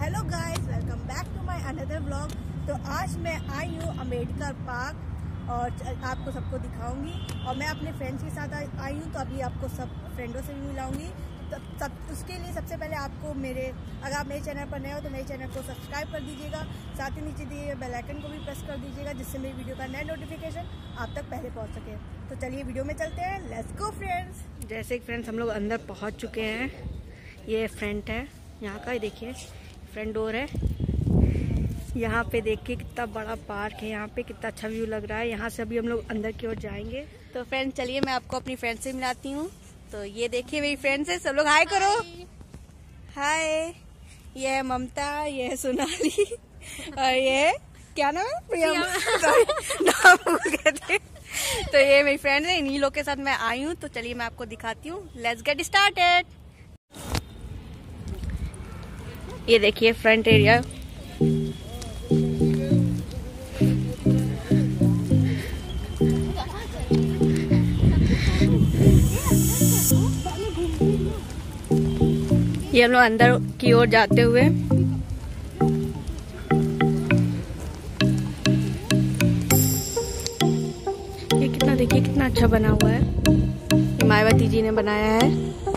Hello guys welcome back to my another vlog तो आज मैं आई हूँ अंबेडकर पार्क और आपको सबको दिखाऊँगी। और मैं अपने फ्रेंड्स के साथ आई हूँ तो अभी आपको सब फ्रेंडों से भी मिलाऊँगी। तो सब उसके लिए सबसे पहले आपको मेरे अगर आप मेरे चैनल पर नए हो तो मेरे चैनल को सब्सक्राइब कर दीजिएगा। साथ ही नीचे दिए बेल आइकन को भी प्रेस कर दीजिएगा, जिससे मेरी वीडियो का नया नोटिफिकेशन आप तक पहले पहुँच सके। तो चलिए वीडियो में चलते हैं। लेट्स गो फ्रेंड्स जैसे फ्रेंड्स हम लोग अंदर पहुँच चुके हैं। ये फ्रंट है। यहाँ का ही देखिए। फ्रंट डोर है। यहाँ पे देखिए कितना बड़ा पार्क है यहाँ पे कितना अच्छा व्यू लग रहा है। यहाँ से अभी हम लोग अंदर की ओर जाएँगे। तो फ्रेंड चलिए मैं आपको अपनी फ्रेंड से मिलाती हूँ। तो ये देखिए मेरी फ्रेंड्स है सब लोग हाय करो। हाय। ये है ममता ये है सोनाली और ये क्या नाम है? प्रियम। नाम भूल थे। तो ये मेरी फ्रेंड है इन्हीं लोग के साथ मैं आई हूँ। तो चलिए मैं आपको दिखाती हूँ। लेट्स गेट स्टार्टेड ये देखिए फ्रंट एरिया ये हम लोग अंदर की ओर जाते हुए। ये कितना देखिए कितना अच्छा बना हुआ है। मायावती जी ने बनाया है।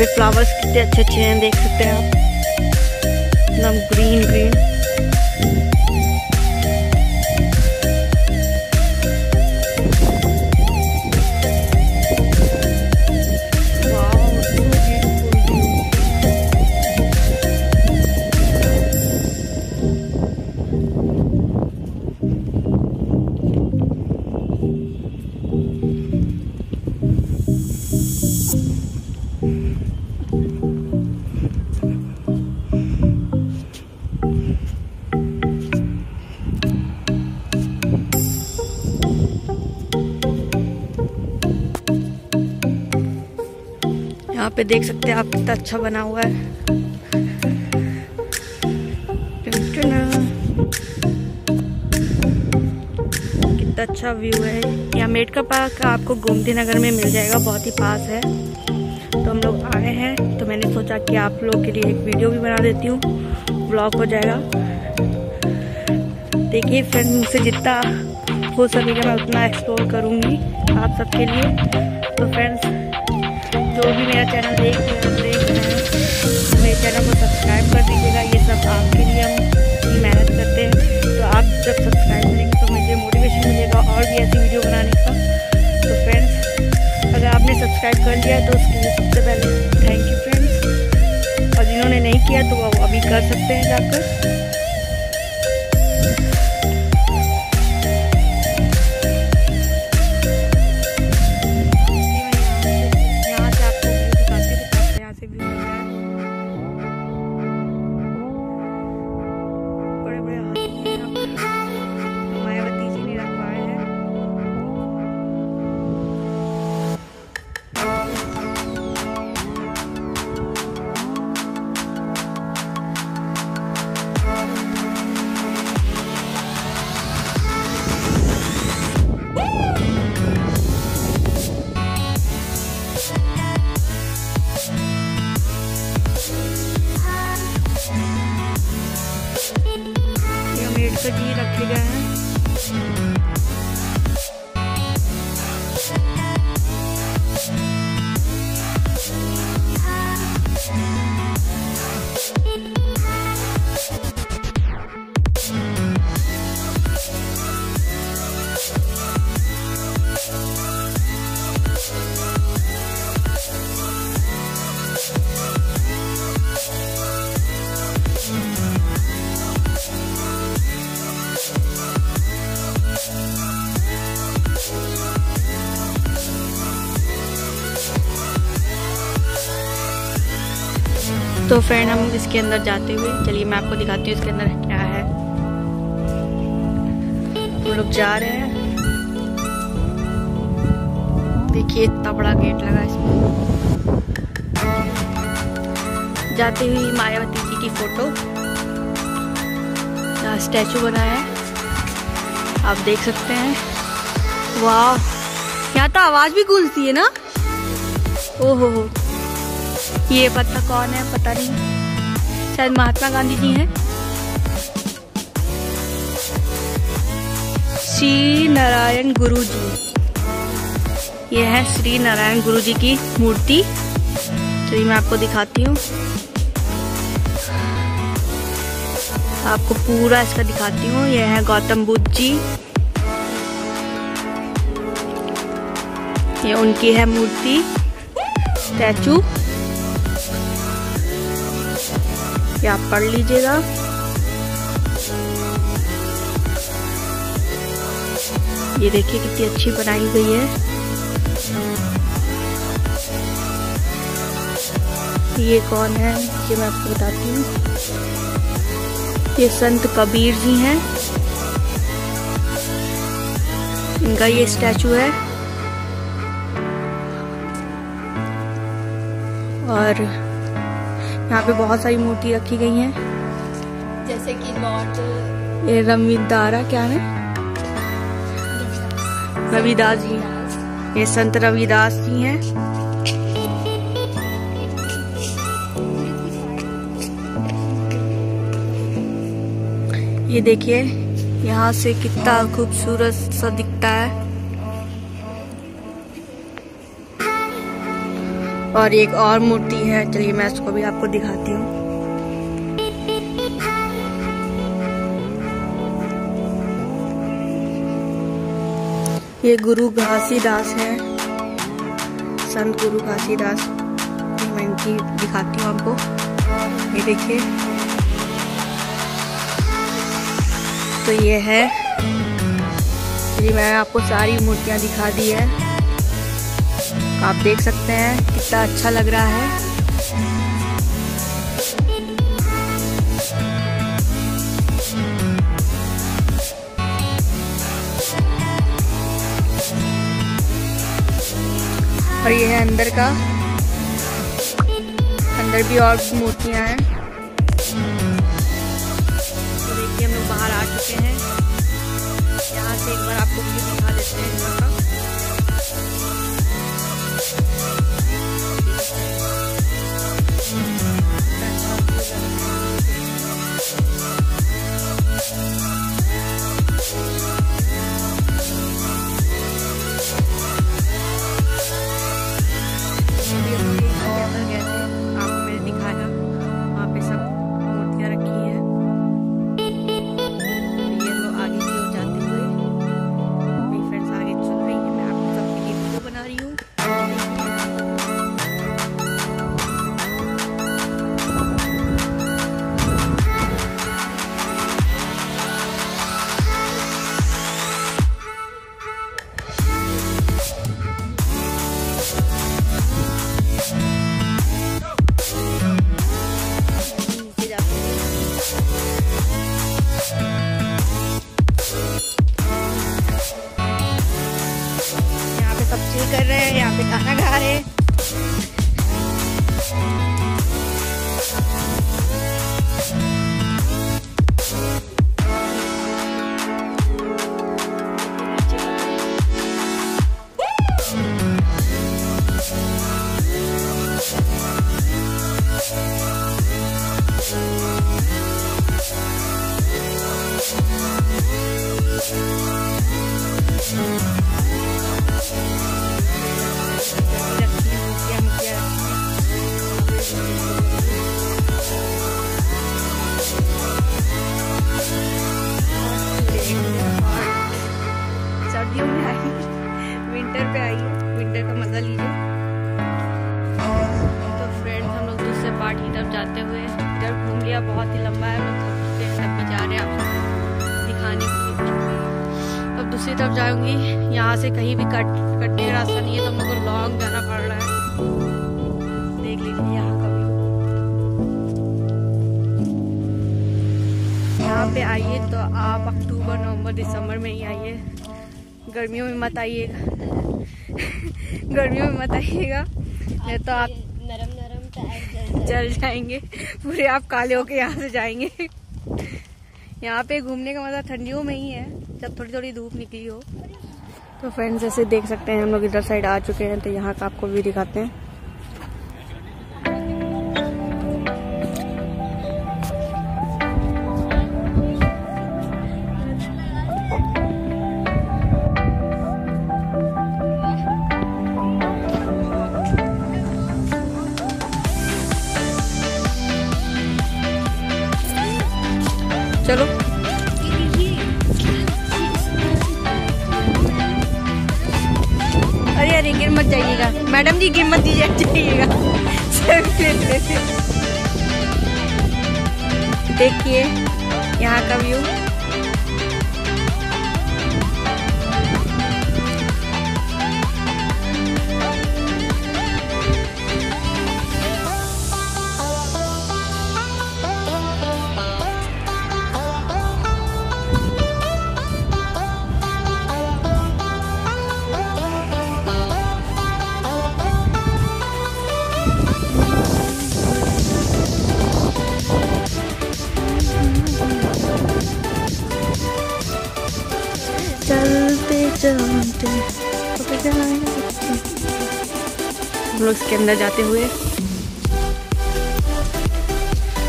पे फ्लावर्स कितने अच्छे अच्छे हैं देख सकते हैं आप। एकदम ग्रीन ग्रीन पे देख सकते हैं आप कितना अच्छा बना हुआ है। कितना अच्छा व्यू है। यहाँ मेडका पार्क आपको गोमती नगर में मिल जाएगा, बहुत ही पास है। तो हम लोग आए हैं। तो मैंने सोचा कि आप लोग के लिए एक वीडियो भी बना देती हूँ। ब्लॉग हो जाएगा। देखिए फ्रेंड मुझसे जितना हो सकेगा मैं उतना एक्सप्लोर करूँगी आप सबके लिए। तो फ्रेंड्स जो भी मेरा चैनल देख रहे देख रहे हैं मेरे चैनल को सब्सक्राइब कर दीजिएगा। ये सब आपके लिए हम मेहनत करते हैं। तो आप जब सब्सक्राइब करेंगे तो मुझे मोटिवेशन मिलेगा और भी ऐसी वीडियो बनाने का। तो फ्रेंड्स अगर आपने सब्सक्राइब कर लिया तो उसके लिए सबसे पहले थैंक यू फ्रेंड्स और जिन्होंने नहीं किया तो वो अभी कर सकते हैं जाकर। again. तो फ्रेंड हम इसके अंदर जाते हुए, चलिए मैं आपको दिखाती हूँ इसके अंदर क्या है। हम लोग जा रहे हैं। देखिए, इतना बड़ा गेट लगा इसमें। जाते हुए मायावती जी की फ़ोटो स्टैचू बना है? आप देख सकते हैं। वाह! यहाँ तो आवाज़ भी गूंजती है ना? ओहो हो। ये पता कौन है? पता नहीं। शायद महात्मा गांधी जी हैं। श्री नारायण गुरु जी ये है श्री नारायण गुरु जी की मूर्ति। चलिए मैं आपको दिखाती हूँ। आपको पूरा इसका दिखाती हूँ। यह है गौतम बुद्ध जी। ये उनकी है मूर्ति। स्टैचू। ये आप पढ़ लीजिएगा। ये देखिए कितनी अच्छी बनाई गई है। ये कौन है? ये मैं आपको बताती हूँ। ये संत कबीर जी हैं। इनका ये स्टैचू है। और यहाँ पे बहुत सारी मूर्ति रखी गई हैं। जैसे कि लॉर्ड ये रविदारा क्या है? रविदास जी। ये संत रविदास जी हैं। ये देखिए यहाँ से कितना खूबसूरत सा दिखता है। और एक और मूर्ति है। चलिए मैं इसको भी आपको दिखाती हूँ। ये गुरु घासीदास है। संत गुरु घासीदास मैं इनकी दिखाती हूँ आपको। ये देखिए। तो ये है। जी मैं आपको सारी मूर्तियाँ दिखा दी है। आप देख सकते हैं कितना अच्छा लग रहा है। और ये है अंदर का। अंदर भी और मूर्तियाँ हैं। तो देखिए हम लोग बाहर आ चुके हैं। यहाँ से एक बार आपको पे आइए तो आप अक्टूबर नवंबर दिसंबर में ही आइए। गर्मियों में मत आइएगा। गर्मियों में मत आइएगा। नहीं तो आप नरम नरम जल जाएँगे। पूरे आप काले होके यहाँ से जाएँगे। यहाँ पे घूमने का मज़ा ठंडियों में ही है। जब थोड़ी थोड़ी धूप निकली हो। तो फ्रेंड्स जैसे देख सकते हैं हम लोग इधर साइड आ चुके हैं। तो यहाँ का आपको भी दिखाते हैं। हम लोग इसके अंदर जाते हुए।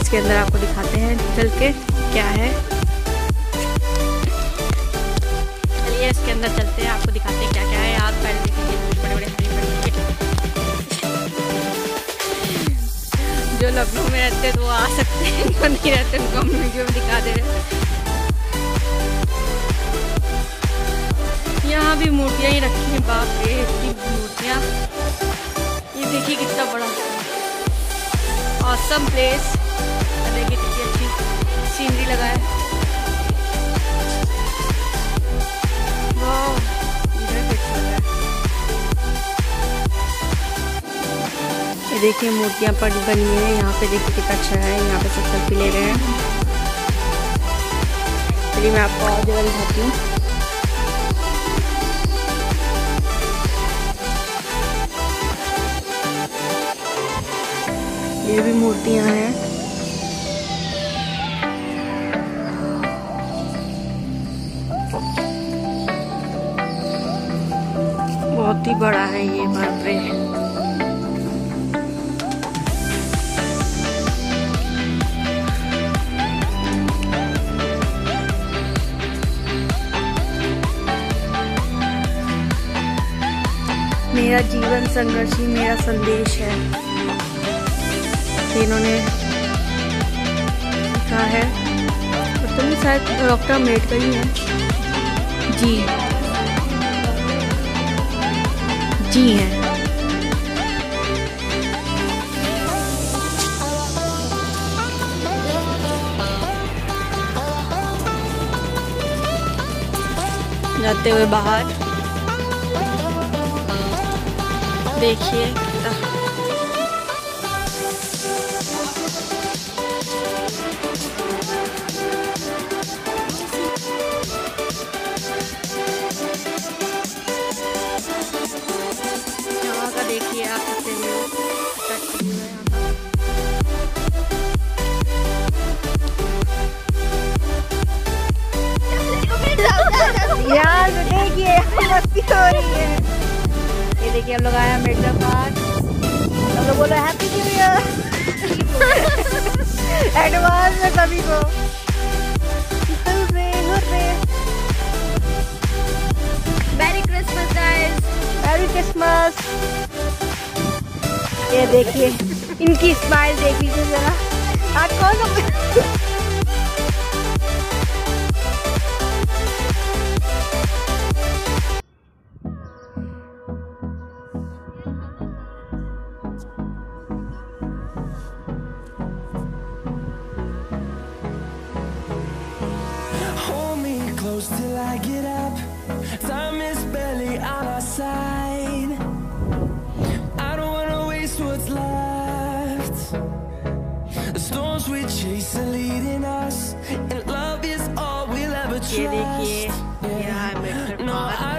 इसके अंदर आपको दिखाते हैं चल के क्या है। चलिए इसके अंदर चलते हैं, आपको दिखाते हैं क्या क्या है। याद पैर देखेंगे बड़े बड़े हरे पेड़ जो लखनऊ में रहते हैं तो आ सकते हैं। जो नहीं रहते, उनको हम वीडियो में दिखा दे रहे यहाँ भी मूर्तियाँ ही रखी हैं, बाप रे, इतनी मूर्तियाँ। देखिए कितना बड़ा। ऑसम प्लेस देखिए कितनी अच्छी सीनरी लगा है। अच्छा देखिए मूर्तियाँ पर बनी है। यहाँ पे देखिए कितना अच्छा है। यहाँ पे सब सेल्फी ले रहे हैं। चलिए मैं आपको और जगह दिखाती हूँ। ये भी मूर्तियाँ हैं। बहुत ही बड़ा है ये बाप मेरा जीवन संघर्ष ही मेरा संदेश है। इन्होंने कहा है। पता नहीं शायद डॉक्टर अंबेडकर ही है। जी। जी हैं। जाते हुए बाहर। देखिए। देखिए आप है यार तो देखिए मस्ती हो रही है। ये देखिए हम लोग अंबेडकर पार्क हम लोग बोलो हैप्पी न्यू ईयर एडवांस में सभी को। Merry Christmas guys merry Christmas ये देखिए इनकी स्माइल देख लीजिए जरा। आज कौन सा ये देखिए ये रहा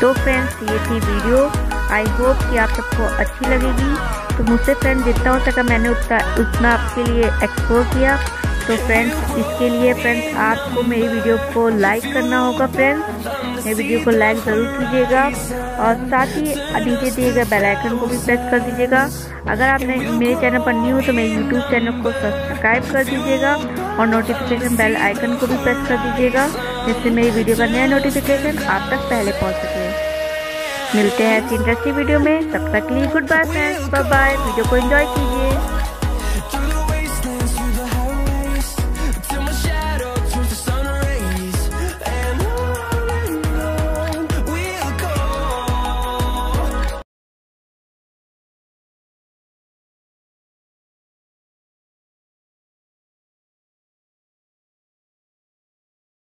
तो फ्रेंड्स ये थी वीडियो आई होप कि आप सबको अच्छी लगेगी. तो मुझसे फ्रेंड जितना हो सका मैंने उतना उतना आपके लिए एक्सप्लोर किया. तो फ्रेंड्स इसके लिए फ्रेंड्स आपको मेरी वीडियो को लाइक करना होगा फ्रेंड्स मेरी वीडियो को लाइक ज़रूर कीजिएगा. और साथ ही नीचे दिए गए बेल आइकन को भी प्रेस कर दीजिएगा. अगर आपने मेरे चैनल पर न्यू हो तो मेरे यूट्यूब चैनल को सब्सक्राइब कर दीजिएगा. और नोटिफिकेशन बेल आइकन को भी प्रेस कर दीजिएगा. जिससे मेरी वीडियो का नया नोटिफिकेशन आप तक पहले पहुँच सके। मिलते हैं ऐसी इंटरेस्टिंग वीडियो में। तब तक लिए good bye bye bye video को एंजॉय कीजिए।